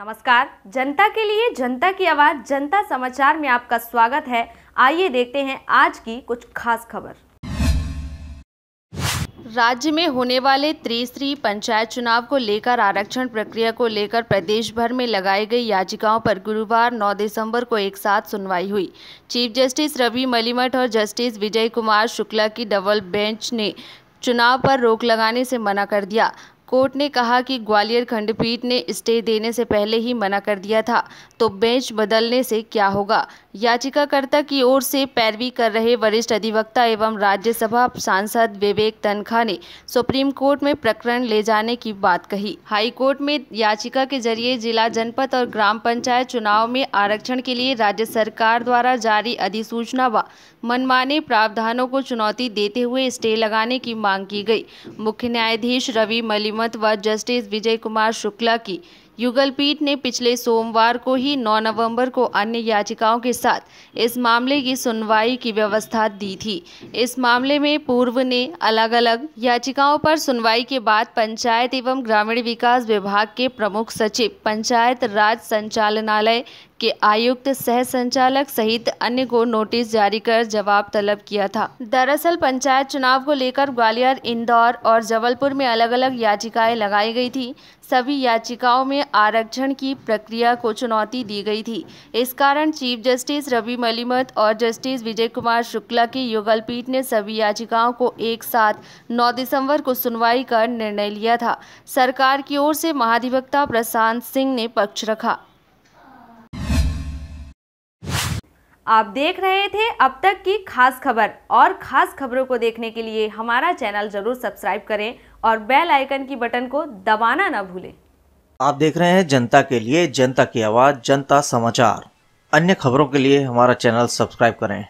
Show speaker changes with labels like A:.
A: नमस्कार। जनता के लिए जनता की आवाज़, जनता समाचार में आपका स्वागत है। आइए देखते हैं आज की कुछ खास खबर। राज्य में होने वाले त्रिस्तरीय पंचायत चुनाव को लेकर, आरक्षण प्रक्रिया को लेकर प्रदेश भर में लगाई गई याचिकाओं पर गुरुवार 9 दिसंबर को एक साथ सुनवाई हुई। चीफ जस्टिस रवि मलिमठ और जस्टिस विजय कुमार शुक्ला की डबल बेंच ने चुनाव पर रोक लगाने से मना कर दिया। कोर्ट ने कहा कि ग्वालियर खंडपीठ ने स्टे देने से पहले ही मना कर दिया था तो बेंच बदलने से क्या होगा? याचिकाकर्ता की ओर से पैरवी कर रहे वरिष्ठ अधिवक्ता एवं राज्यसभा सांसद विवेक तनखा ने सुप्रीम कोर्ट में प्रकरण ले जाने की बात कही। हाई कोर्ट में याचिका के ज़रिए जिला जनपद और ग्राम पंचायत चुनाव में आरक्षण के लिए राज्य सरकार द्वारा जारी अधिसूचना व मनमाने प्रावधानों को चुनौती देते हुए स्टे लगाने की मांग की गई। मुख्य न्यायाधीश रवि मलिमत व जस्टिस विजय कुमार शुक्ला की युगल पीठ ने पिछले सोमवार को ही 9 नवंबर को अन्य याचिकाओं के साथ इस मामले की सुनवाई की व्यवस्था दी थी। इस मामले में पूर्व ने अलग अलग याचिकाओं पर सुनवाई के बाद पंचायत एवं ग्रामीण विकास विभाग के प्रमुख सचिव, पंचायत राज संचालनालय के आयुक्त, सह संचालक सहित अन्य को नोटिस जारी कर जवाब तलब किया था। दरअसल पंचायत चुनाव को लेकर ग्वालियर, इंदौर और जबलपुर में अलग अलग याचिकाएँ लगाई गई थी। सभी याचिकाओं में आरक्षण की प्रक्रिया को चुनौती दी गई थी। इस कारण चीफ जस्टिस रवि मलिमत और जस्टिस विजय कुमार शुक्ला की युगल पीठ ने सभी याचिकाओं को एक साथ 9 दिसंबर को सुनवाई कर निर्णय लिया था। सरकार की ओर से महाधिवक्ता प्रशांत सिंह ने पक्ष रखा। आप देख रहे थे अब तक की खास खबर और खास खबरों को देखने के लिए हमारा चैनल ज़रूर सब्सक्राइब करें और बेल आइकन की बटन को दबाना न भूलें।
B: आप देख रहे हैं जनता के लिए जनता की आवाज़, जनता समाचार। अन्य खबरों के लिए हमारा चैनल सब्सक्राइब करें।